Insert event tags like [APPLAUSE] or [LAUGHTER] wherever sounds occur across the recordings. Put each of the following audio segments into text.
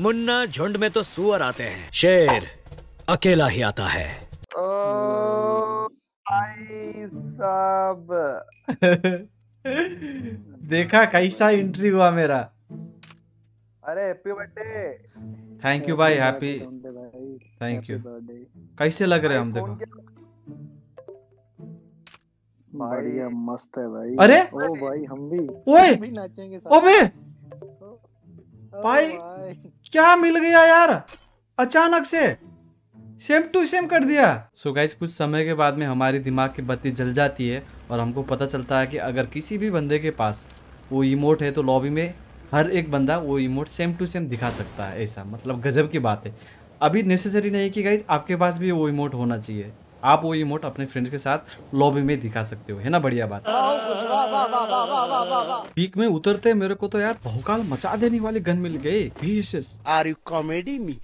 मुन्ना झुंड में तो सुअर आते हैं। शेर अकेला ही आता है। ओ देखा कैसा एंट्री हुआ मेरा। अरे हैप्पी बर्थडे थैंक यू भाई हैप्पी थैंक यू कैसे लग रहे हम देखो? बढ़िया मस्त है भाई। अरे? ओ भाई हम भी ओए! हम भी नाचेंगे। ओबे! ओ भाई क्या मिल गया यार? अचानक से। सेम टू सेम कर दिया। सो so गाइज़ कुछ समय के बाद में हमारी दिमाग की बत्ती जल जाती है और हमको पता चलता है कि अगर किसी भी बंदे के पास वो इमोट है तो लॉबी में हर एक बंदा वो इमोट सेम टू सेम दिखा सकता है ऐसा। मतलब गजब की बात है। अभी नेसेसरी नहीं कि गाइज़ आपके पास भी वो इमोट होना चाहिए। आप वो इमोट अपने फ्रेंड्स के साथ लॉबी में दिखा सकते हो है ना बढ़िया बात? पीक में उतरते मेरे को तो यार भौकाल मचा देने वाली गन मिल गई are you comedy me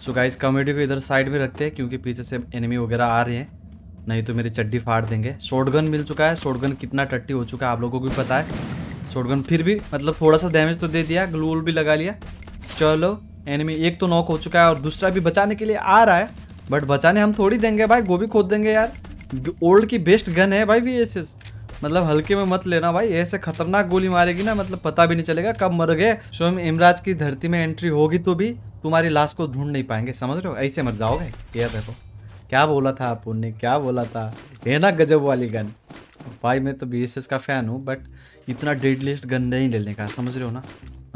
so guys comedy को इधर साइड में रखते हैं क्योंकि पीछे से एनिमी वगैरह आ रहे हैं। नहीं तो मेरी चड्डी फाड़ देंगे। शॉटगन मिल चुका है शॉटगन कितना टट्टी हो चुका है आप लोगों को भी पता है। शॉटगन फिर भी मतलब थोड़ा सा डैमेज तो दे दिया ग्लू भी लगा लिया। चलो एनिमी एक तो नॉक हो चुका है और दूसरा भी बचाने के लिए आ रहा है। बट बचाने हम थोड़ी देंगे भाई, गोभी खोद देंगे यार। ओल्ड की बेस्ट गन है भाई वी मतलब हल्के में मत लेना भाई, ऐसे खतरनाक गोली मारेगी ना मतलब पता भी नहीं चलेगा कब मर गए। स्वयं इमराज की धरती में एंट्री होगी तो भी तुम्हारी लाश को ढूंढ नहीं पाएँगे, समझ रहे हो? ऐसे मर जाओगे। यह देखो, क्या बोला था आप क्या बोला था? है ना गजब वाली गन भाई मैं तो बीएसएस का फ़ैन हूँ बट इतना डेड लिस्ट गन नहीं लेने का, समझ रहे हो ना?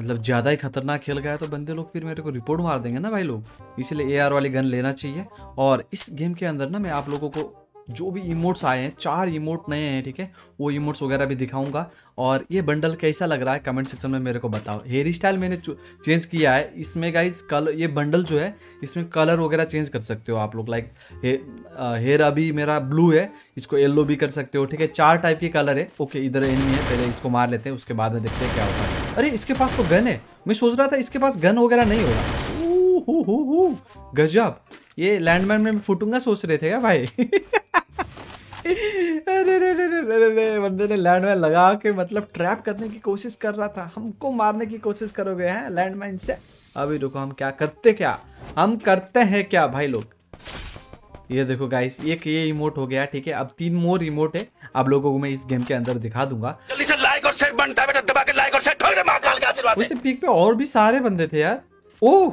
मतलब ज़्यादा ही खतरनाक खेल गया तो बंदे लोग फिर मेरे को रिपोर्ट मार देंगे ना भाई लोग। इसीलिए एआर वाली गन लेना चाहिए और इस गेम के अंदर ना मैं आप लोगों को जो भी इमोट्स आए हैं, चार इमोट नए हैं, ठीक है? वो इमोट्स वगैरह भी दिखाऊँगा। और ये बंडल कैसा लग रहा है कमेंट सेक्शन में मेरे को बताओ। हेयर स्टाइल मैंने चेंज किया है। इसमें गाइस कलर ये बंडल जो है, इसमें कलर वगैरह चेंज कर सकते हो आप लोग। लाइक हेयर अभी मेरा ब्लू है, इसको येल्लो भी कर सकते हो, ठीक है? चार टाइप के कलर है। ओके इधर एनिमी है, पहले इसको मार लेते हैं, उसके बाद में देखते हैं क्या होता है। अरे, इसके पास तो गन है। मैं सोच रहा था इसके पास गन वगैरह नहीं होगा। गजब। ये लैंडमैन में फूटूँगा सोच रहे थे क्या भाई? अरे रे रे रे रे रे बंदे ने लैंडमाइन लगा के मतलब ट्रैप करने की कोशिश कर रहा था। हमको मारने की कोशिश करोगे हैं लैंडमाइन से? अभी रुको हम क्या करते क्या? हम करते हैं क्या भाई लोग? ये देखो गाइस एक ये इमोट हो गया ठीक है? अब तीन मोर इमोट है। आप लोगों को मैं इस गेम के अंदर दिखा दूँगा। जल्दी से लाइक और शेयर बनता है बेटा दबा के लाइक और शेयर ठोक दे महाकाल के आशीर्वाद से। वैसे पीक पे और भी सारे बंदे थे यार। ओ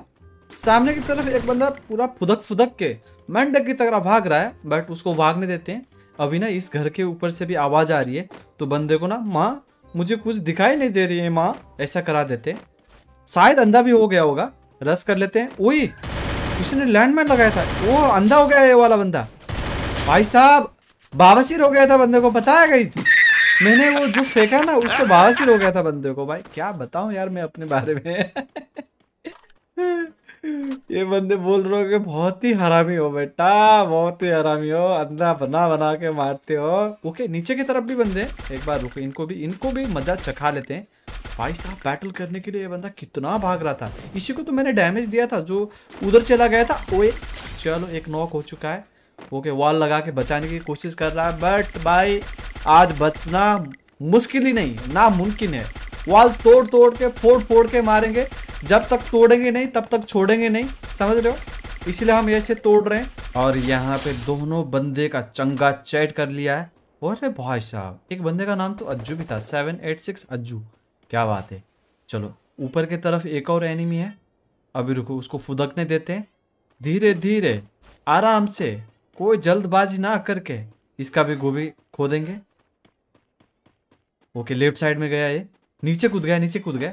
सामने की तरफ़ एक बंदा पूरा फुदक फुदक के मेंढक की तरह भाग रहा है बट उसको भागने देते हैं। अभी ना इस घर के ऊपर से भी आवाज़ आ रही है तो बंदे को ना, माँ, मुझे कुछ दिखाई नहीं दे रही है, माँ, ऐसा करा देते शायद अंधा भी हो गया होगा। रस कर लेते हैं। ओई किसी ने लैंडमैन लगाया था? वो अंधा हो गया ये वाला बंदा। भाई साहब बाबासीर हो गया था बंदे को पता है गई मैंने वो जो फेंका ना, उससे बाबासीर हो गया था बंदे को। भाई, क्या बताऊँ यार मैं अपने बारे में? [LAUGHS] ये बंदे बोल रहे हो कि बहुत ही हरामी हो बेटा, बहुत ही हरामी हो, अंधा बना बना के मारते हो। ओके, नीचे की तरफ़ भी बंदे, एक बार रुको, इनको भी इनको भी मज़ा चखा लेते हैं। भाई साहब बैटल करने के लिए ये बंदा कितना भाग रहा था। इसी को तो मैंने डैमेज दिया था, जो उधर चला गया था, ओए, चलो, एक नॉक हो चुका है। ओके वॉल लगा के बचाने की कोशिश कर रहा है बट भाई, आज बचना मुश्किल ही नहीं, नामुमकिन है। वॉल तोड़ तोड़ के, फोड़ फोड़ के मारेंगे। जब तक तोड़ेंगे नहीं, तब तक छोड़ेंगे नहीं। समझ रहे हो? इसलिए हम ऐसे तोड़ रहे हैं। और यहाँ पे दोनों बंदे का चंगा चैट कर लिया है। और भाई साहब, एक बंदे का नाम तो अज्जू भी था, सेवन एट सिक्स अज्जू। क्या बात है। चलो, ऊपर की तरफ़ एक और एनिमी है। अभी रुको, उसको फुदकने देते हैं। धीरे धीरे, आराम से, कोई जल्दबाजी ना करके, इसका भी गोभी खो देंगे ओके, लेफ़्ट साइड में गया ये। नीचे कूद गया नीचे कूद गया।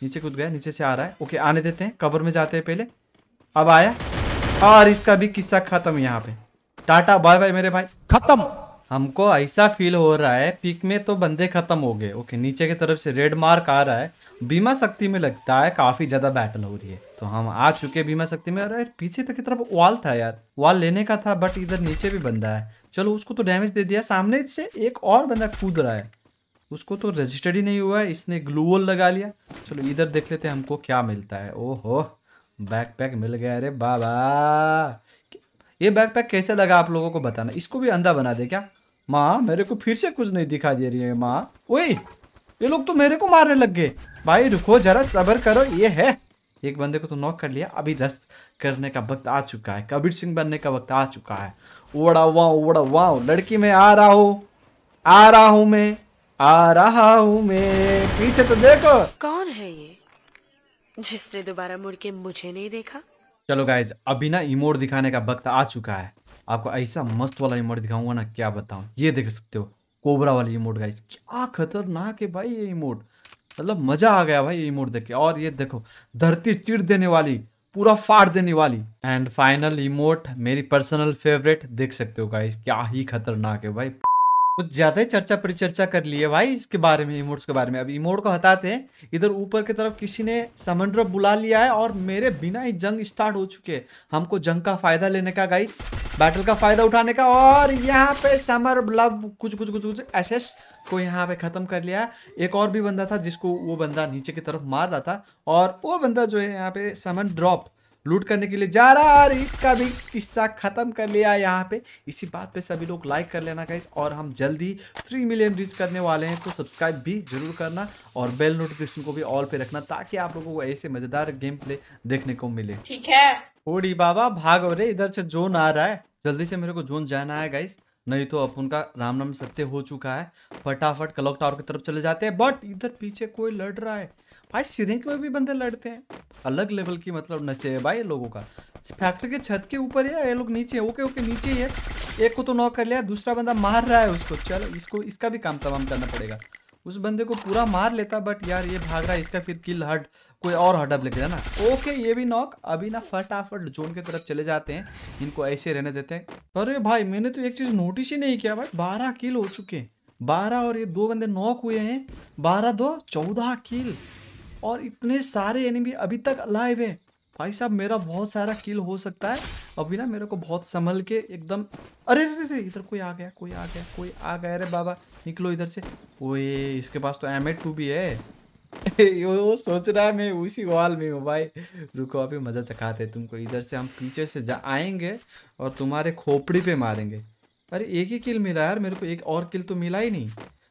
नीचे कूद गया नीचे से आ रहा है। ओके आने देते हैं। कबर में जाते हैं पहले। अब आया। और इसका भी किस्सा खत्म यहाँ पे। टाटा बाय बाय मेरे भाई। खत्म। हमको ऐसा फील हो रहा है पिक में तो बंदे खत्म हो गए। ओके नीचे की तरफ़ से रेड मार्क आ रहा है। बीमा शक्ति में लगता है काफ़ी ज़्यादा बैटल हो रही है। तो हम आ चुके बीमा शक्ति में। अरे पीछे तक की तरफ़ वॉल था यार। वॉल लेने का था बट इधर नीचे भी बंदा है। चलो उसको तो डैमेज दे दिया। सामने से एक और बंदा कूद रहा है। उसको तो रजिस्टर्ड ही नहीं हुआ है, इसने ग्लूवल लगा लिया। चलो इधर देख लेते हैं हमको क्या मिलता है। ओहो बैकपैक मिल गया। अरे बाबा, ये बैकपैक कैसे लगा आप लोगों को बताना? इसको भी अंधा बना दे क्या? माँ, मेरे को फिर से कुछ नहीं दिखा दे रही है माँ। ओए, ये लोग तो मेरे को मारने लग गए। भाई, रुको, जरा सबर करो, ये है। एक बंदे को तो नॉक कर लिया। अभी रस्त करने का वक्त आ चुका है। कबीर सिंह बनने का वक्त आ चुका है। ओड़ा वाह ओड़ा वाह लड़की मैं आ रहा हूँ। आ रहा हूँ मैं। आ रहा हूँ मैं। पीछे तो देखो। कौन है ये? जिसने दोबारा मुड़ के मुझे नहीं देखा? चलो गाइज़ अभी ना इमोट दिखाने का वक्त आ चुका है। आपको ऐसा मस्त वाला इमोट दिखाऊँगा ना क्या बताऊँ। ये देख सकते हो कोबरा वाली इमोट गाइज़ क्या खतरनाक है भाई ये इमोट मतलब मज़ा आ गया भाई ये इमोट देख के। और ये देखो धरती चिड़ देने वाली पूरा फाड़ देने वाली। एंड फाइनल इमोट मेरी पर्सनल फेवरेट देख सकते हो गाइज़ क्या ही खतरनाक है भाई। कुछ ज़्यादा ही चर्चा परिचर्चा कर ली है भाई इसके बारे में इमोट्स के बारे में। अब इमोट को हटाते हैं। इधर ऊपर की तरफ़ किसी ने समंडर बुला लिया है और मेरे बिना ही जंग स्टार्ट हो चुके हैं। हमको जंग का फ़ायदा लेने का गाइस बैटल का फ़ायदा उठाने का और यहाँ पे समर लव कुछ कुछ कुछ कुछ एस को यहाँ पे खत्म कर लिया एक और भी बंदा था जिसको वो बंदा नीचे की तरफ़ मार रहा था और वो बंदा जो है यहाँ पे समन ड्रॉप लूट करने के लिए जा रहा है और इसका भी किस्सा खत्म कर लिया यहाँ पे। इसी बात पे सभी लोग लाइक कर लेना गाइज़ और हम जल्दी थ्री मिलियन रीच करने वाले हैं तो सब्सक्राइब भी ज़रूर करना और बेल नोटिफिकेशन को भी ऑल पे रखना ताकि आप लोगों को ऐसे मज़ेदार गेम प्ले देखने को मिले। ठीक है। ओडी बाबा भागो रे इधर से जोन आ रहा है। जल्दी से मेरे को जोन जाना है गाइस नहीं तो अपन का राम नाम सत्य हो चुका है। फटाफट क्लॉक टावर की तरफ़ चले जाते हैं बट इधर पीछे कोई लड़ रहा है। भाई सिरिंक में भी बंदे लड़ते हैं। अलग लेवल की मतलब नशे है भाई लोगों का। फैक्ट्री के छत के ऊपर है, ये लोग नीचे ओके ओके, नीचे ही है। एक को तो नॉक कर लिया, दूसरा बंदा मार रहा है उसको। चलो, इसको, इसका भी काम तमाम करना पड़ेगा। उस बंदे को पूरा मार लेता बट यार ये भाग रहा है, इसका फिर किल हट, कोई और हडअप लेके जाना। ओके, ये भी नॉक अभी ना फटाफट जोन की तरफ़ चले जाते हैं, इनको ऐसे रहने देते हैं। अरे भाई, मैंने तो एक चीज़ नोटिस ही नहीं किया भाई बारह किल हो चुके हैं। बारह और ये दो बंदे नॉक हुए हैं, बारह दो, चौदह किल और इतने सारे एनिमी अभी तक अलाइव है। भाई साहब, मेरा बहुत सारा किल हो सकता है। अभी ना मेरे को बहुत संभल के एकदम, अरे अरे अरे, इधर कोई आ गया, कोई आ गया, कोई आ गया। अरे बाबा, निकलो इधर से। ओए, इसके पास तो एम टू भी है। [LAUGHS] वो सोच रहा है मैं उसी वॉल में हूँ, भाई। रुको, अभी मज़ा चखाते तुमको। इधर से हम पीछे से जा, आएँगे और तुम्हारे खोपड़ी पे मारेंगे। अरे एक ही किल मिला यार, मेरे को एक और किल तो मिला ही नहीं।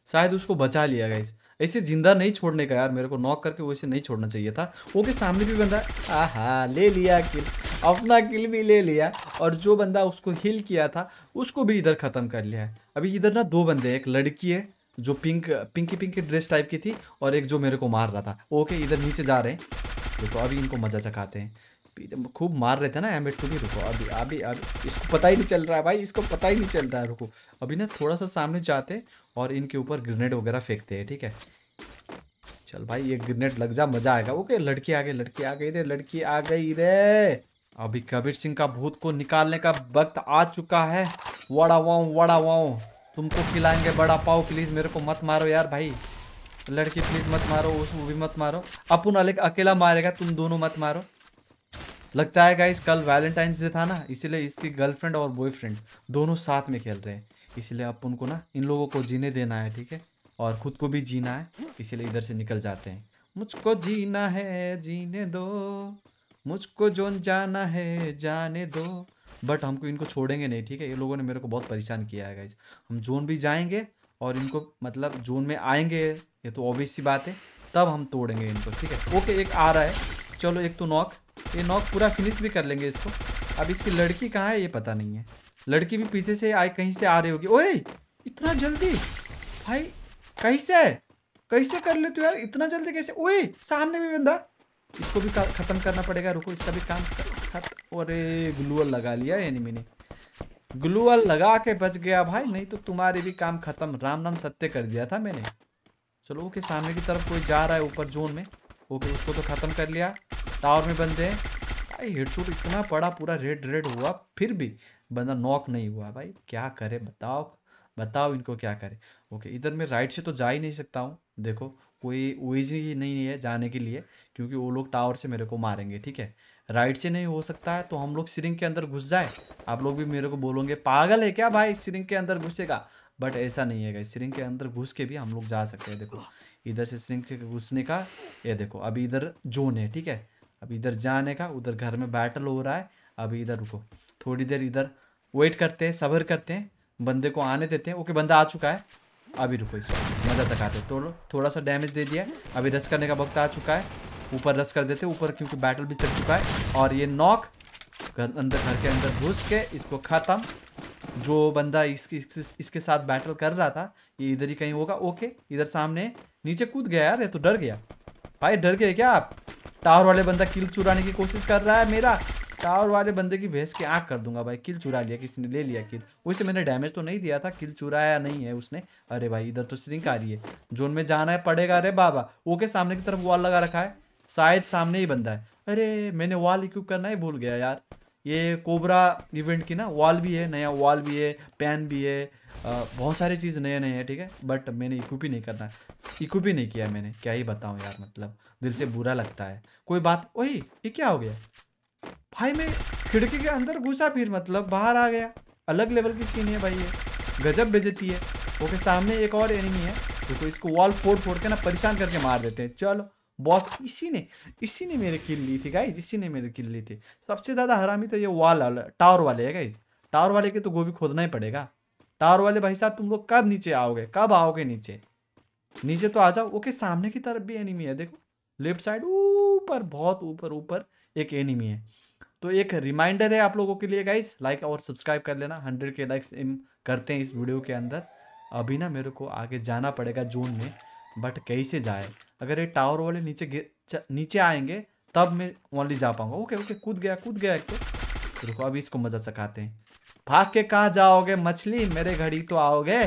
शायद उसको बचा लिया गाइस ऐसे ज़िंदा नहीं छोड़ने का यार, मेरे को नॉक करके वैसे नहीं छोड़ना चाहिए था। ओके सामने भी बंदा, आहा, ले लिया किल अपना किल भी ले लिया। और जो बंदा उसको हिल किया था, उसको भी इधर ख़त्म कर लिया है। अभी इधर ना दो बंदे एक लड़की है, जो pink pinky pinky dress type की थी, और एक जो मेरे को मार रहा था। ओके इधर नीचे जा रहे हैं। देखो, अभी इनको मज़ा चखाते हैं। खूब मार रहे थे ना एम टू भी रुको, अभी अभी अभी, इसको पता ही नहीं चल रहा है भाई, इसको पता ही नहीं चल रहा है, रुको। अभी ना थोड़ा सा सामने जाते और इनके ऊपर ग्रेनेड वगैरह फेंकते हैं, ठीक है? चल भाई, ये ग्रेनेड लग जा, मज़ा आएगा। ओके, लड़की आ गई, लड़की आ गई रे, लड़की आ गई रे। अभी कबीर सिंह का भूत को निकालने का वक्त आ चुका है। वड़ा वाओ वड़ा वाओ तुमको खिलाएँगे बड़ा पाओ प्लीज़ मेरे को मत मारो यार भाई। लड़की प्लीज़ मत मारो उसको भी मत मारो। अपुन अलग अकेला मारेगा, तुम दोनों मत मारो। लगता है गाइस कल वैलेंटाइंस डे था ना, इसीलिए इसकी गर्लफ्रेंड और बॉयफ्रेंड दोनों साथ में खेल रहे हैं। इसीलिए अब उनको ना, इन लोगों को जीने देना है, ठीक है? और खुद को भी जीना है, इसीलिए इधर से निकल जाते हैं। मुझको जीना है, जीने दो। मुझको जोन जाना है, जाने दो। बट हमको इनको छोड़ेंगे नहीं, ठीक है? ये लोगों ने मेरे को बहुत परेशान किया है गाइज़ हम जोन भी जाएँगे और इनको मतलब जोन में आएँगे, ये तो ऑब्वियस सी बात है, तब हम तोड़ेंगे इनको, ठीक है? ओके एक आ रहा है। चलो, एक तो नॉक ये नॉक पूरा फिनिश भी कर लेंगे इसको। अब इसकी लड़की कहाँ है, ये पता नहीं है। लड़की भी पीछे से आए, कहीं से आ रही होगी। ओए, इतना जल्दी? भाई कैसे कैसे कर लेते हो यार? इतना जल्दी कैसे? ओए, सामने भी बंदा। इसको भी खत्म करना पड़ेगा। रुको, इसका भी काम खत्म अरे ग्लूअल लगा लिया एनिमी ने। ग्लूअल लगा के बच गया भाई। नहीं तो तुम्हारे भी काम खत्म। राम नाम सत्य कर दिया था मैंने। चलो, ओके, सामने की तरफ़ कोई जा रहा है ऊपर जोन में। ओके, उसको तो ख़त्म कर लिया। टावर में बंदे हैं। भाई, हेडशॉट इतना पड़ा, पूरा रेड रेड हुआ, फिर भी बंदा नॉक नहीं हुआ। भाई, क्या करे? बताओ बताओ इनको क्या करे। ओके, इधर मैं राइट से तो जा ही नहीं सकता हूँ। देखो, कोई वेज ही नहीं है जाने के लिए, क्योंकि वो लोग टावर से मेरे को मारेंगे, ठीक है? राइट से नहीं हो सकता है तो हम लोग सिरिंग के अंदर घुस जाए। आप लोग भी मेरे को बोलोगे, पागल है क्या भाई, सिरिंग के अंदर घुसेगा? बट ऐसा नहीं है सिरिंग के अंदर घुस के भी हम लोग जा सकते हैं। देखो, इधर से सिरिंग के घुसने का, ये देखो, अभी इधर जोन है, ठीक है? अभी इधर जाने का, उधर घर में बैटल हो रहा है। अभी इधर रुको। थोड़ी देर इधर वेट करते हैं, सबर करते हैं। बंदे को आने देते हैं। ओके, बंदा आ चुका है। अभी रुको इसको मज़ा तक आते तोड़ो थोड़ा सा डैमेज दे दिया। अभी रस करने का वक्त आ चुका है। ऊपर रस कर देते ऊपर क्योंकि बैटल भी चल चुका है। और ये नॉक अंदर, घर के अंदर घुस के इसको खत्म। जो बंदा इसकी इसके साथ बैटल कर रहा था, ये इधर ही कहीं होगा। ओके, इधर सामने नीचे कूद गया यार। ये तो डर गया। भाई, डर गए क्या आप? टावर वाले बंदा किल चुराने की कोशिश कर रहा है मेरा। टावर वाले बंदे की भैंस की आँख कर दूँगा भाई, किल चुरा लिया, किसी ने ले लिया किल। वैसे मैंने डैमेज तो नहीं दिया था, किल चुराया नहीं है उसने। अरे भाई, इधर तो श्रिंक आ रही है। जोन में जाना है, पड़ेगा, अरे बाबा। ओके सामने की तरफ़ वॉल लगा रखा है। शायद सामने ही बंदा है। अरे, मैंने वॉल इक्विप करना ही भूल गया यार। ये कोबरा इवेंट की ना वॉल भी है, नया वॉल भी है पैन भी है बहुत सारी चीज़ नए नए हैं, ठीक है? बट मैंने इक्विप ही नहीं करना। इक्विप ही नहीं किया मैंने। क्या ही बताऊँ यार मतलब दिल से बुरा लगता है। कोई बात वही ये क्या हो गया? भाई मैं खिड़की के अंदर घुसा फिर मतलब बाहर आ गया। अलग लेवल की सीन है भाई ये। गजब बेजती है। ओके, सामने एक और एनिमी है देखो तो इसको वॉल फोड़ फोड़ के ना परेशान करके मार देते हैं। चलो। बॉस, इसी ने इसी ने मेरे किल ली थी गाइज़ इसी ने मेरे किल ली थी। सबसे ज़्यादा हरामी तो ये वॉल टावर वाले है गाइज़ टावर वाले के तो गोभी खोदना ही पड़ेगा। टावर वाले भाई साहब, तुम लोग कब नीचे आओगे? कब आओगे नीचे? नीचे तो आ जाओ। ओके, सामने की तरफ़ भी एनिमी है, देखो। लेफ़्ट साइड ऊपर, बहुत ऊपर ऊपर एक एनिमी है। तो एक रिमाइंडर है आप लोगों के लिए गाइज़ लाइक और सब्सक्राइब कर लेना। हंड्रेड के लाइक्स करते हैं इस वीडियो के अंदर। अभी ना मेरे को आगे जाना पड़ेगा जोन में। बट कैसे जाए। अगर ये टावर वाले नीचे नीचे आएँगे, तब मैं ओनली जा पाऊँगा। ओके ओके कूद गया कूद गया एक तो। रुको, अभी इसको मज़ा चखाते हैं। भाग के कहाँ जाओगे, मछली? मेरे घड़ी तो आओगे।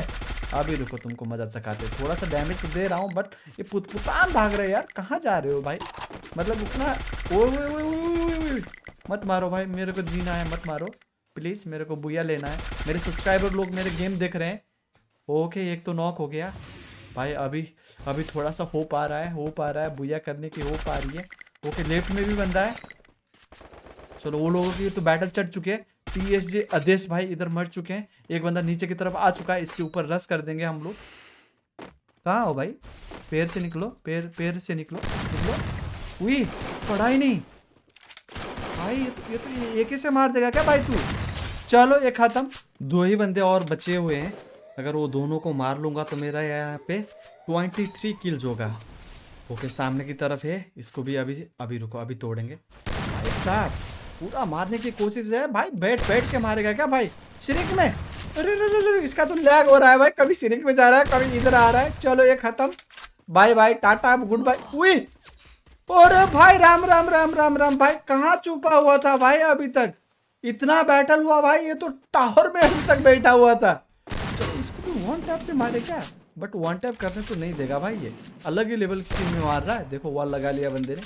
अभी रुको, तुमको मज़ा चखाते थोड़ा सा डैमेज तो दे रहा हूँ बट ये पुतपुतान भाग रहे यार। कहाँ जा रहे हो भाई? मतलब उतना। मत मारो भाई, मेरे को जीना है, मत मारो। प्लीज़ मेरे को बुया लेना है। मेरे सब्सक्राइबर लोग मेरे गेम देख रहे हैं। ओके एक तो नॉक हो गया। भाई, अभी अभी थोड़ा सा हो पा रहा है, हो पा रहा है, बुया करने की हो पा रही है। ओके, लेफ़्ट में भी बंदा है। चलो, वो लोगों की तो बैटल चढ़ चुके हैं। टी एस जे आदेश भाई इधर मर चुके हैं। एक बंदा नीचे की तरफ़ आ चुका है, इसके ऊपर रस कर देंगे हम लोग। कहाँ हो भाई? पैर से निकलो, पैर पैर से निकलो निकलो। उई पढ़ा ही नहीं। भाई, ये तो ये तो एक ही से मार देगा क्या भाई तू? चलो, ये खत्म। दो ही बंदे और बचे हुए हैं। अगर वो दोनों को मार लूँगा तो मेरा यहाँ पे ट्वेंटी थ्री किल्स होगा। ओके सामने की तरफ़ है। इसको भी अभी अभी रुको अभी तोड़ेंगे। भाई साहब पूरा मारने की कोशिश है। भाई बैठ बैठ के मारेगा क्या भाई? सिरिक में? अरे अरे, इसका तो लैग हो रहा है भाई। कभी सिरिक में जा रहा है कभी इधर आ रहा है। चलो ये खत्म। बाय बाय टाटा गुड बाय उई! अरे भाई राम राम राम राम राम भाई कहाँ छुपा हुआ था भाई अभी तक? इतना बैटल हुआ भाई ये तो टावर में अभी तक बैठा हुआ था। वन टैप से मारे क्या? बट वन टैप करने तो नहीं देगा भाई ये। अलग ही लेवल की में मार रहा है। देखो वॉल लगा लिया बंदे ने।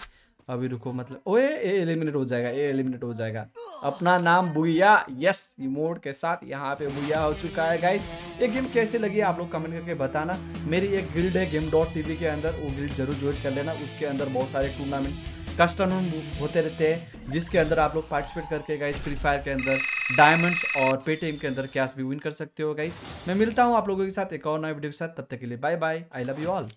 अभी रुको मतलब ओए, ए एलिमिनेट हो जाएगा, ए एलिमिनेट हो जाएगा। अपना नाम बुया यस इमोट के साथ यहाँ पे बुया हो चुका है गाइज़ ये गेम कैसे लगी आप लोग कमेंट करके बताना। मेरी एक गिल्ड है गेम डॉट टीवी के अंदर। वो गिल्ड ज़रूर ज्वाइन कर लेना। उसके अंदर बहुत सारे टूर्नामेंट्स कस्टम होते रहते हैं, जिसके अंदर आप लोग पार्टिसिपेट करके गाइस फ्री फायर के अंदर डायमंड्स और पेटीएम के अंदर कैश भी विन कर सकते हो गाइस मैं मिलता हूँ आप लोगों के साथ एक और नए वीडियो के साथ, तब तक के लिए bye bye I love you all